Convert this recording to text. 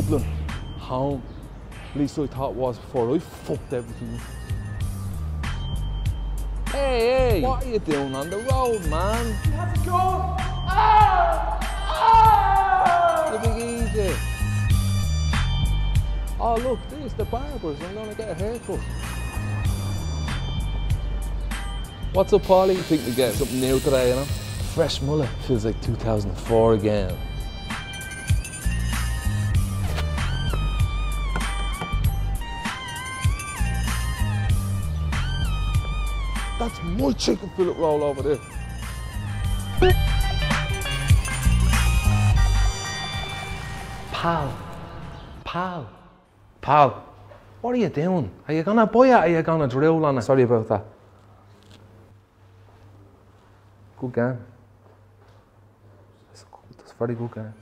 Dublin, home. At least I thought it was before I fucked everything. Hey, hey! What are you doing on the road, man? You have to go! Ah! Ah! You big easy. Oh look, there's the barbers. I'm gonna get a haircut. What's up, Paulie? You think we get something new today, you know? Fresh mullet. Feels like 2004 again. That's my chicken fillet roll over there. Pal, pal, pal, what are you doing? Are you gonna buy it? Or are you gonna drill on it? Sorry about that. Good game. That's, a, it's a very good game.